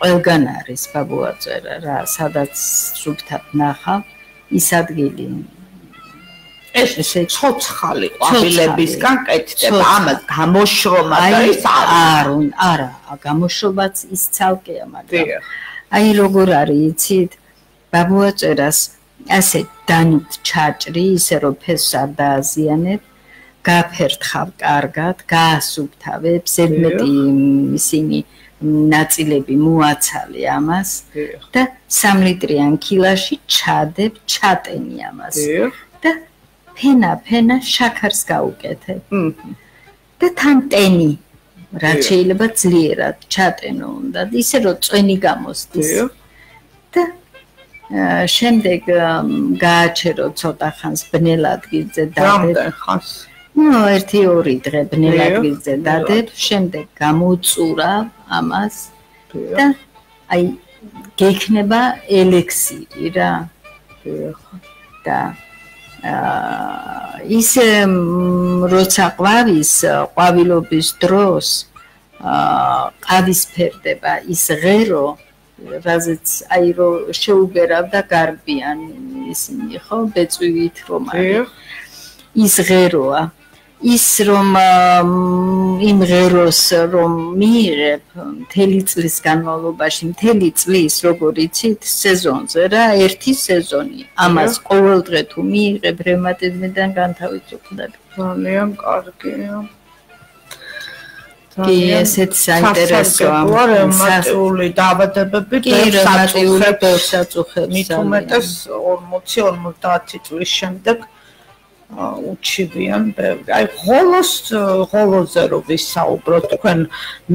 Speaker 3: ყველგან არის ბაბუაწერა რა, სადაც სუფთად ნახავ, ის ადგილი.
Speaker 2: ეს ესე ცოცხალი. ყვავილებისგან კეთდება ამას გამოშრომა და ის
Speaker 3: არ არა გამოშრობაც ის ცალკეა მაგრამ აი როგორ არის იცით? ბაბუაწერას ასე დანით ჩაჭრი ისე რომ ფესს არ დააზიანებ გაფერთხავ კარგად გაასუფთავებ ზედმეტი ისინი ნაწილები მოაცალე ამას და 3 litrიან კილაში ჩადებ ჩატენი ამას. და ფენა ფენა შაქარს გაუკეთე. და თან ტენი რა შეიძლება ძლიერად ჩატენო უნდა ისე რომ წვენი გამოსდის. და შემდეგ გააჩერო ცოტა ხანს ბნელადგილზე და
Speaker 2: რამდენ ხანს?
Speaker 3: ნუ 1-2 დღე ბნელადგილზე დადებ, შემდეგ გამოწურა ამას. და აი გექნება ელექსირი რა. და ის როცა ყვავის ყვავილობის დროს ყავისფერდება ის ღერო რაზეც აი რო შეუბერავდა გარბიან ისინი ხო? ბეწვივით რომ არის ის ღეროა ის რომ იმ ღეროს რომ მიიღებ მთელი წლის განმავლობაში მთელი წლის როგორ იცით სეზონზე რა ერთი სეზონი. ამას ყოველდღე თუ მიიღებ რემატიზმიდან განთავისუფლდები
Speaker 2: ძალიან კარგია
Speaker 3: კი, ესეც საინტერესოა.
Speaker 2: რევმატიული დაავადებები
Speaker 3: ბევრს აწუხებს.
Speaker 2: მით უმეტეს 40-50 წლის შემდეგ უჩივიან ბევრი. აი ღოლოს ღოლოზე რო ვისაუბროთ, თქვენ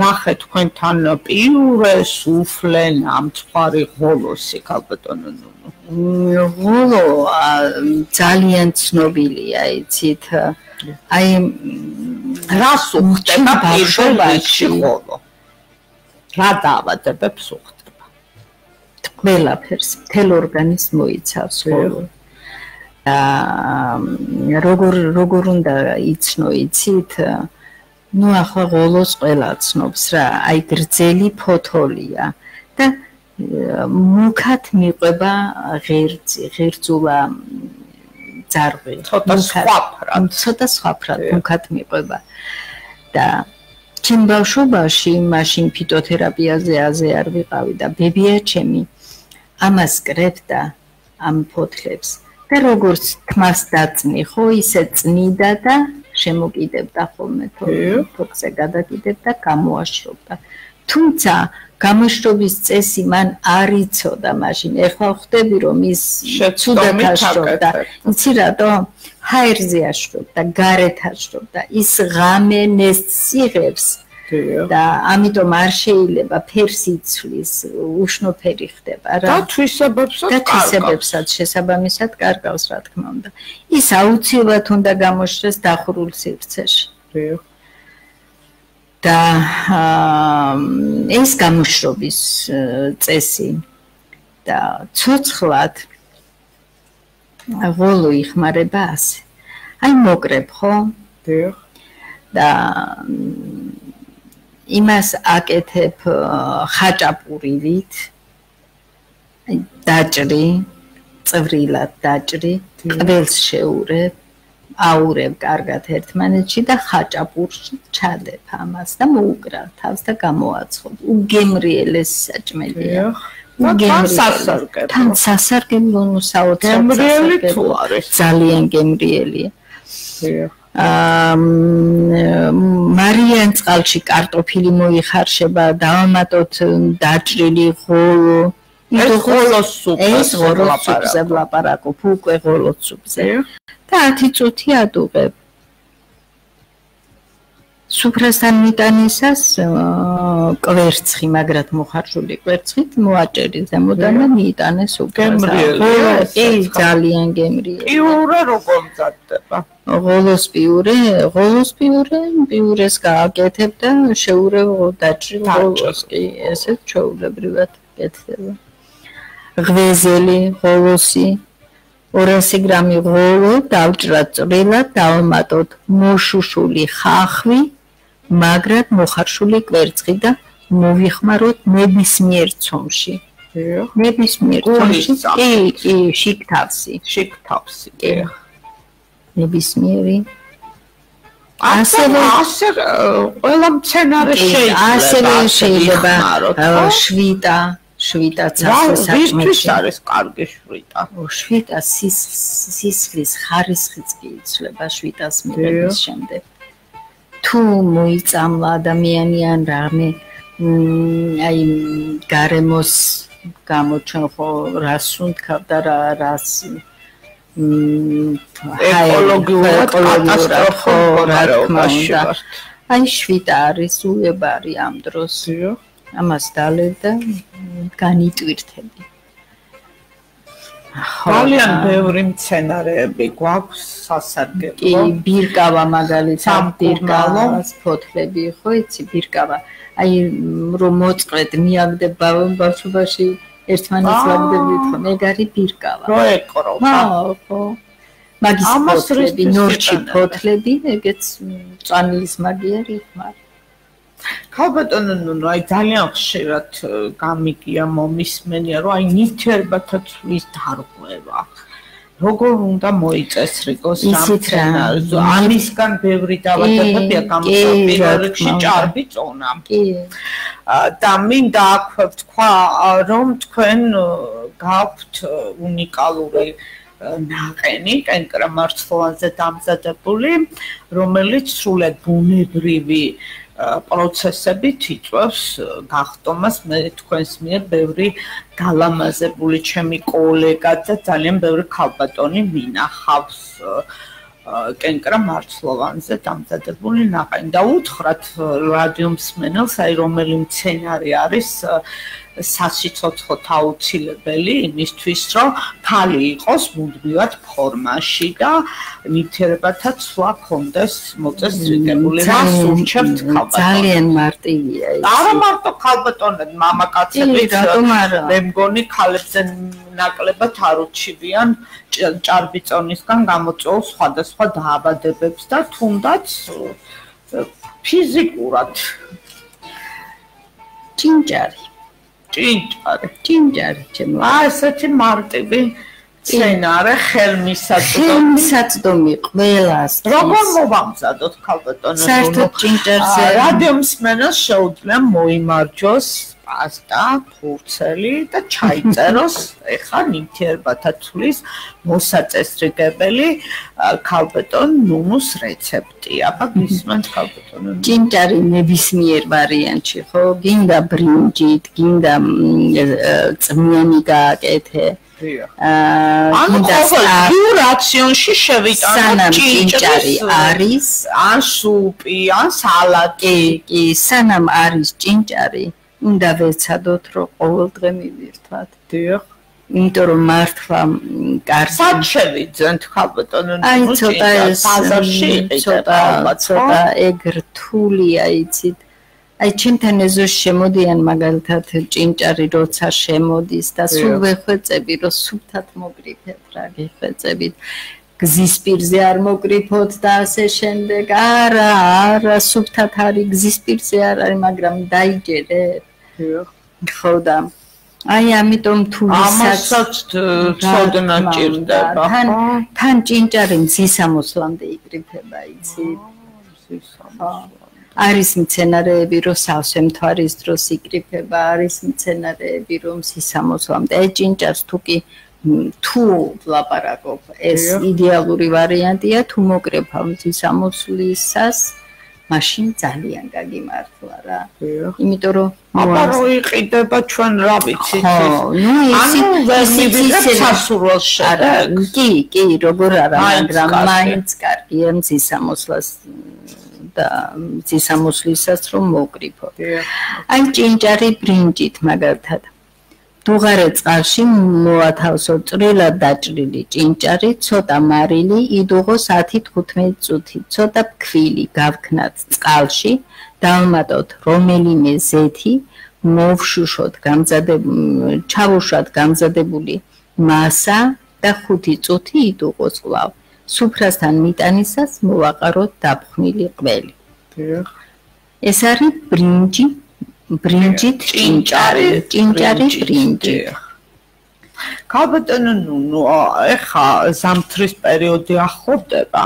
Speaker 2: ნახეთ თქვენთან პიურე სუფლე ნამცხვარი ღოლოსი ქალბატონო
Speaker 3: ღოლო ძალიან ცნობილია იცით აი
Speaker 2: რას უხდება ბავშვობაში ღოლო? რა დაავადებებს უხდება?
Speaker 3: ყველაფერს მთელ ორგანიზმს მოიცავს ღოლო როგორ როგორ უნდა იცნო იცით ну ახლა ღოლოს ყველა ცნობს რა აი გრძელი ფოთოლია და მუქად მიყვება ღერძი ღერძულა ძარღვი.
Speaker 2: ცოტა სხვაფრად.
Speaker 3: ცოტა სხვაფრად მუქად მიყვება. და ჩემ ბავშვობაში მაშინ ფიტოთერაპიაზე აზე არ ვიყავი და ბებია ჩემი ამას კრებდა ამ ფოთლებს და როგორც თმას დაწნი ხო ისე წნიდა და შემოკიდებდა ხოლმე თოქზე გადაკიდებდა გამოაშრობდა თუმცა გამოშრობის წესი მან არ იცოდა მაშინ. ეხლა ხვდები რომ ის ცუდად აშრობდა. იცი რატო? ჰაერზე აშრობდა გარეთ აშრობდა. ის ღამე ნესტს იღებს და ამიტომ არ შეიძლება ფერს იცვლის, უშნო ფერი ხდება
Speaker 2: რა. და თვისებებსაც
Speaker 3: და თვისებებსაც შესაბამისად კარგავს რა თქმა უნდა. ის აუცილებლად უნდა გამოშრეს დახურულ სივრცეში. და ეს გამოშრობის წესი და ცოცხლად ღოლო იხმარება ასე. აი მოკრებ ხო? დიახ. და იმას აკეთებ ხაჭაპურილით დაჭრი წვრილად დაჭრი ყველს შეურებ აურებ კარგად ერთმანეთში და ხაჭაპურში ჩადებ ამას და მოუკრა თავს და გამოაცხობ უგემრიელეს საჭმელია.
Speaker 2: უგემრიელი
Speaker 3: თან სასარგებლო. საოცარ
Speaker 2: გემრიელი თუ არის?
Speaker 3: ძალიან გემრიელია მარიან წყალში კარტოფილი მოიხარშება, დავამატოთ დაჭრილი ღოლო.
Speaker 2: ეს ღოლოს სუპი,
Speaker 3: ეს ღოლოს სუპზე ვლაპარაკობ, უკვე ღოლოს სუპზე. და 10 წუთი ადუღებ. სუფრასთან მიტანისას კვერცხი, მაგრად მოხარშული კვერცხით მოაჭერი ზემოდან და მიიტანე სუფრას. კი, ძალიან გემრიელი.
Speaker 2: პიურე როგორ მზადდება?
Speaker 3: ღოლოს პიურე, ღოლოს პიურე, პიურეს გააკეთებ და შეურევ დაჭრილ ღოლოს. კი, ესე ჩაულებრივად კეთდება. ღვეზელი, ღოლოსი 200 გრამი ღოლო დავჭრა წვრილად, დავამატოთ მოშუშული ხახვი, მაგრად მოხარშული კვერცხი და მოვიხმაროთ ნებისმიერ ცომში. ნებისმიერ ცომში. კი, კი, შიგთავსი.
Speaker 2: შიგთავსი. კი.
Speaker 3: ნებისმიერი.
Speaker 2: ასევე ასე ყველა მცენარე შეიძლება.
Speaker 3: ასევე შეიძლება შვიტა. შვიტაც ასე
Speaker 2: საჭმელში არის კარგი შვიტა.
Speaker 3: შვიტა სისხლის ხარისხიც კი იცლება შვიტას მიღების შემდეგ. თუ მოიწამლა ადამიანი ან რამე აი გარემოს გამოჩენ ხო რას უნდქავ და რა რას
Speaker 2: ეკოლოგიურად კატასტროფა რა თქმა უნდა.
Speaker 3: აი შვიდა არის უებარი ამ დროს. ამას დალევ და განიტვირთები
Speaker 2: ძალიან ბევრი მცენარეები გვაქვს სასარგებლო.
Speaker 3: კი, ბირკავა მაგალითად, ბირკავას ფოთლები, ხო იცი, ბირკავა. აი რომ მოწყეთ, მიაგდება ბავშვობაში ერთმანეთს ვაგდებით ხო, მეგარი ბირკავა.
Speaker 2: რო ეკრობა.
Speaker 3: ხო, ხო. მაგის ფოთლები, ნორჩი ფოთლები, ეგეც წანილის მაგიერი ხმარ.
Speaker 2: ქალბატონო ნუ აი ძალიან ხშირად გამიგია მომისმენია რომ აი ნიჩერბათა ცვის დარღვევა. როგორ უნდა მოიწესრიგოს სამცენარეო ამისგან ბევრი დავადებია გამოსაპირებაში ჭარბი წონა. კი. და მინდა აქვე თქვა რომ თქვენ გაქვთ უნიკალური ნაყენი კენკრა მარცვლოვანზე დამზადებული რომელიც სრულად ბუნებრივი პროცესებით იწვევს გახტომას. მე თქვენს მიერ ბევრი გალამაზებული ჩემი კოლეგა და ძალიან ბევრი ქალბატონი მინახავს კენკრა მარცლოვანზე დამზადებული ნაყენი და უთხრათ რადიო მსმენელს აი რომელი მცენარე არის სასიცოცხლო აუცილებელი იმისთვის, რომ ქალი იყოს მუდმივად ფორმაში და ნივთიერებათა ცვლა კონდეს მოწესრიგებული. მას ურჩევთ ქალბატონს.
Speaker 3: ძალიან მარტივია
Speaker 2: ის. არა მარტო ქალბატონები, მამაკაცები, რატომ არა? მე მგონი ქალებზე ნაკლებად არ უჩივიან ჭარბიწონისგან გამოწვეულ სხვადასხვა დაავადებებს და თუნდაც ფიზიკურად
Speaker 3: ჭინჭარი
Speaker 2: ჭინჭარი.
Speaker 3: ჭინჭარი ჩემო.
Speaker 2: აა ესეთი მარტივი სცენარე ხელმისაწვდომი.
Speaker 3: ხელმისაწვდომი ყველას.
Speaker 2: როგორ მოვამზადოთ ქალბატონო?
Speaker 3: საერთოდ ჭინჭარზე
Speaker 2: რადიო მსმენელს შეუძლია მოიმარჯოს პასტა, ფურცელი და ჩაიწეროს ეხა ნივთიერებათა ცვლის მოსაწესრიგებელი ქალბეტონ ნუნუს რეცეპტი. აბა გისმენთ ქალბეტონ.
Speaker 3: ჭინჭარი ნებისმიერ ვარიანტში, ხო? გინდა ბრინჯით, გინდა წმიანი გააკეთე.
Speaker 2: აა გინდა რაციონში შევიტანო
Speaker 3: ჭინჭარი არის
Speaker 2: ან სუპი, ან სალატი.
Speaker 3: კი, სანამ არის ჭინჭარი, უნდა ვეცადოთ რომ ყოველდღე მივირთვათ.
Speaker 2: დიახ.
Speaker 3: იმიტომ რომ მართლა კარგი
Speaker 2: საჩევიძენ ხალბატონო
Speaker 3: აი ცოტა ეს ბაზარში ცოტა ცოტა ეგ რთულია იცით. აი ჩემთან ეზოს შემოდიან მაგალითად ჭინჭარი როცა შემოდის და სულ ვეხვეწები რომ სუფთად მოგრიფეთ რა გეხვეწებით. გზის პირზე არ მოკრიფოთ და ასე შემდეგ. არა, არა, სუფთად არის გზის პირზე არ არის, მაგრამ დაიჯერე. ხო და აი ამიტომ თუ
Speaker 2: ვისაც ცოდნა ჭირდება.
Speaker 3: თან თან ჭინჭარი მზისამოსლამდე იკრიფება იცი. არის მცენარეები რომ სავსე მთვარის დროს იკრიფება არის მცენარეები რომ მზისამოსლამდე აი ჭინჭარს თუ კი თუ ლაპარაკობ ეს იდეალური ვარიანტია თუ მოკრეფავ მზისამოსლისას მაშინ ძალიან გაგიმართლა რა. იმიტომ რომ
Speaker 2: აბა რო იყიდება ჩვენ რა ვიცით
Speaker 3: ეს. ნუ ისე ისე სასურველ შედეგს. კი, კი, როგორ არა, მაგრამ მაინც კარგია მზისამოსლას და მზისამოსლისას რომ მოკრიფო. აი ჭინჭარი ბრინჯით მაგალითად. დუღარე წყალში მოათავსო წრილად დაჭრილი ჭინჭარი, ცოტა მარილი, იდუღო 10-15 წუთი, ცოტა ფქვილი გავქნათ წყალში, დავმატოთ რომელიმე ზეთი, მოვშუშოთ გამზადებული, ჩავუშვათ გამზადებული მასა და 5 წუთი იდუღოს ყლავ. სუფრასთან მიტანისას მოვაყაროთ დაფხმილი ყველი. ეს არის ბრინჯი ბრინჯით ჭინჭარი, ჭინჭარი ბრინჯი.
Speaker 2: კაბატონო ნუ ეხა ზამთრის პერიოდი ახლოვდება.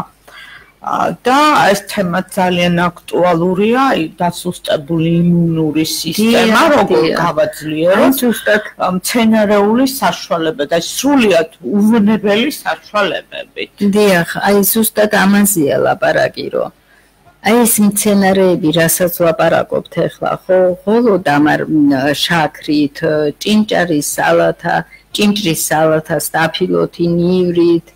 Speaker 2: და ეს თემა ძალიან აქტუალურია, დასუსტებული იმუნური სისტემა, როგორ გავაძლიეროთ
Speaker 3: ზუსტად
Speaker 2: მცენარეული საშუალება და სრულიად უვნებელი საშუალებებით.
Speaker 3: დიახ, აი ზუსტად ამაზეა ლაპარაკი, რომ აი ეს მცენარეები, რასაც ვაპარაკობთ ახლა, ხო, ხოლო დამარ შაქრით, ჭინჭარის სალათა, ჭინჭრის სალათა, სტაფილოთი, ნივრით,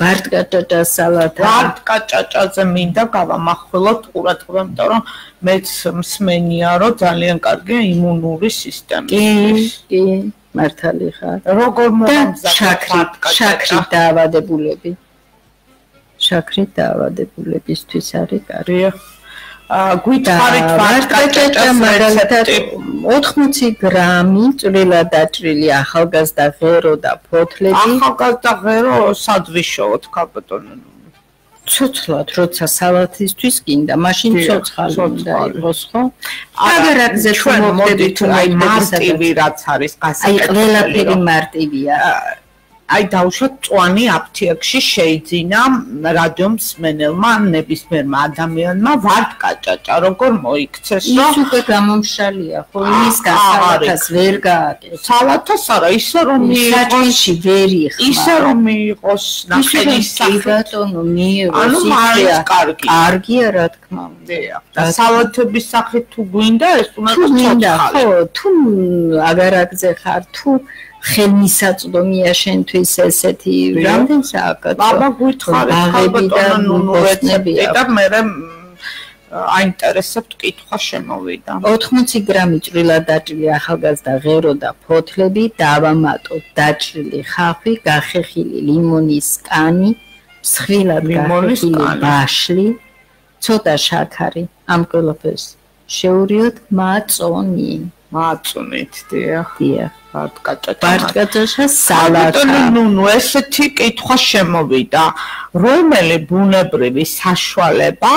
Speaker 3: ბარტკაჭაჭას სალათა.
Speaker 2: ბარტკაჭაჭაზე მინდა გავამახვილოთ ყურადღება, იმიტომ რომ მეც მსმენია, რომ ძალიან კარგია იმუნური სისტემა.
Speaker 3: კი, კი, მართალი ხარ.
Speaker 2: როგორ მომზადდა
Speaker 3: შაქრით, შაქრით დაავადებულები? შაქრით დაავადებულებისთვის არის კარგი.
Speaker 2: აა გვითხარით ვარტკაჭაჭა
Speaker 3: მაგალითად 80 გრამი წვრილად დაჭრილი ახალგაზრდა ღერო და ფოთლები.
Speaker 2: ახალგაზრდა ღერო სადვიშოვოთ კაპიტონო.
Speaker 3: ცოცხლად, როცა სალათისთვის გინდა, მაშინ ცოცხალი უნდა იყოს, ხო? აგერაკზე
Speaker 2: ჩვენ მოდით აი მარტივი რაც არის გასაკეთებელი.
Speaker 3: აი ყველაფერი მარტივია.
Speaker 2: აი დაუშვათ წვანი აფთიაქში შეიძინა რადიომს მენელმა ნებისმიერმა ადამიანმა ვარტკა ჭაჭა როგორ მოიქცეს
Speaker 3: რომ ის უკვე გამომშალია ხო? იმის გასალათას ვერ გააკეთე
Speaker 2: სალათას არა ისე რომ
Speaker 3: მიიღოს ვერ იხმა
Speaker 2: ისე რომ მიიღოს ნახელის
Speaker 3: სახით. ბატონო მიიღოს
Speaker 2: ანუ მაინც კარგი.
Speaker 3: კარგია რა თქმა უნდა.
Speaker 2: და სალათების სახით თუ გვინდა ეს უნდა
Speaker 3: ხო? თუ აგარაკზე ხარ თუ ხელმისაწვდომია შენთვის ესეთი რამდენ სააკაცო?
Speaker 2: აბა გითხარით ხალბატონო ნუნუ რეცეპტი და მე აინტერესებთ კითხვა შემოვიდა.
Speaker 3: 80 გრამი ჭრილა დაჭრილი ახალგაზრდა ღერო და ფოთლები დავამატო დაჭრილი ხალხი გახეხილი ლიმონის კანი მსხვილად გახეხილი ბაშლი. ცოტა შაქარი ამ ყველაფერს შეურიოთ მაწონი
Speaker 2: მაწონით დიახ.
Speaker 3: დიახ.
Speaker 2: ბარტკაჭა
Speaker 3: ბარტკაჭა სალატა
Speaker 2: ნუ ნუ ესეთი კითხვა შემოვიდა რომელი ბუნებრივი საშუალება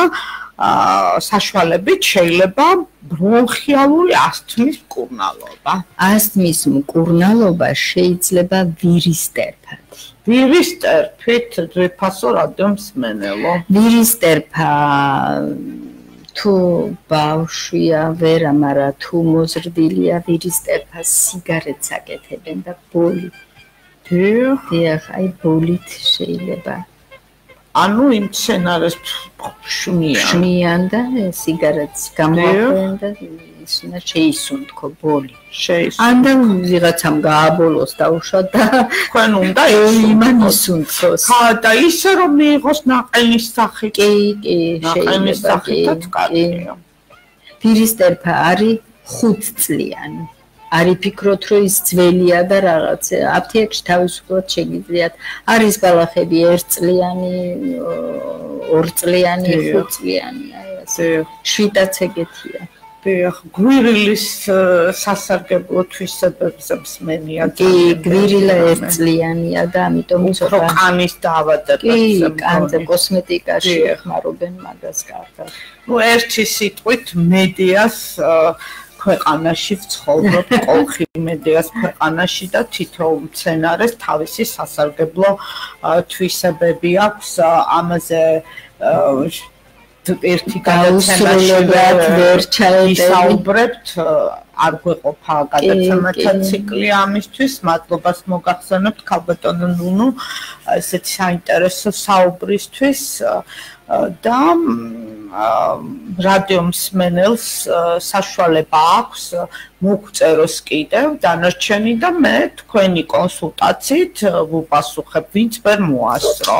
Speaker 2: აა საშუალებით შეიძლება ბრონხიალური ასთმის მკურნალობა
Speaker 3: ასთმის მკურნალობა შეიძლება ვირისტერფად
Speaker 2: ვირისტერფით ძვირფასო რადიომს მენელო
Speaker 3: ვირისტერფა თუ ბავშვია ვერა, მაგრამ თუ მოზრდილია ვირისტერფას სიგარეტს აკეთებენ და ბოლი. დიახ, აი ბოლით შეიძლება.
Speaker 2: ანუ იმ სცენარეს შმიან.
Speaker 3: შმიან და სიგარეტს გამოაქვენ და ის უნდა შეისუნთქო ბოლი.
Speaker 2: შეისუნთქო.
Speaker 3: ან და ვიღაცამ გააბოლოს დაუშვა და
Speaker 2: თქვენ უნდა (laughs)
Speaker 3: იმან ისუნთქოს.
Speaker 2: ხა და ისე რომ მიიღოს ناقელნის სახით.
Speaker 3: კი, კი, ناقელნის სახითაც კარგია. ფირისტერფა არის 5 წლიანი. არიფიქროთ რომ ის ძველია და რაღაც აფთიაქში თავისუფლად შეგიძლიათ არის ბალახები 1 წლიანი 2 წლიანი 5 წლიანი აი ასე შვიდაც ეგეთია
Speaker 2: გვირილის სასარგებლო თვისებებს მსმენია.
Speaker 3: კი, გვირილა ერთწლიანია და ამიტომ
Speaker 2: უფრო კანის დაავადებებს.
Speaker 3: კი, კანზე კოსმეტიკაში ეხმარობენ მაგას კარგად.
Speaker 2: ნუ ერთი სიტყვით მედიას ქვეყანაში ვცხოვრობ, (laughs) კოლხი მედიას ქვეყანაში და თითოეულ მცენარეს თავისი სასარგებლო თვისებები აქვს. ამაზე ერთი
Speaker 3: გადაცემაში ვერ
Speaker 2: ჩაიდეისაუბრებთ არ გვეყოფა გადაცემათა ციკლი ამისთვის მადლობას მოგახსენებთ ქალბატონო ნუნუ ესეთი საინტერესო საუბრისთვის და რადიო მსმენელს საშუალება აქვს მოგწეროს კიდევ დანარჩენი და მე თქვენი კონსულტაციით ვუპასუხებ ვინც ვერ მოასწრო.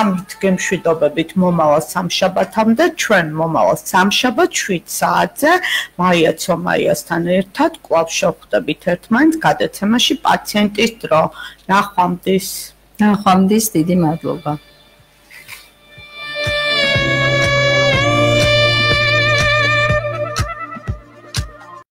Speaker 2: ამით გემშვიდობებით მომავალ სამშაბათამდე ჩვენ მომავალ სამშაბათ 7 საათზე მაია ცომაიასთან ერთად კვლავ შევხვდებით ერთმანეთს გადაცემაში პაციენტის დრო. ნახვამდის.
Speaker 3: ნახვამდის დიდი მადლობა.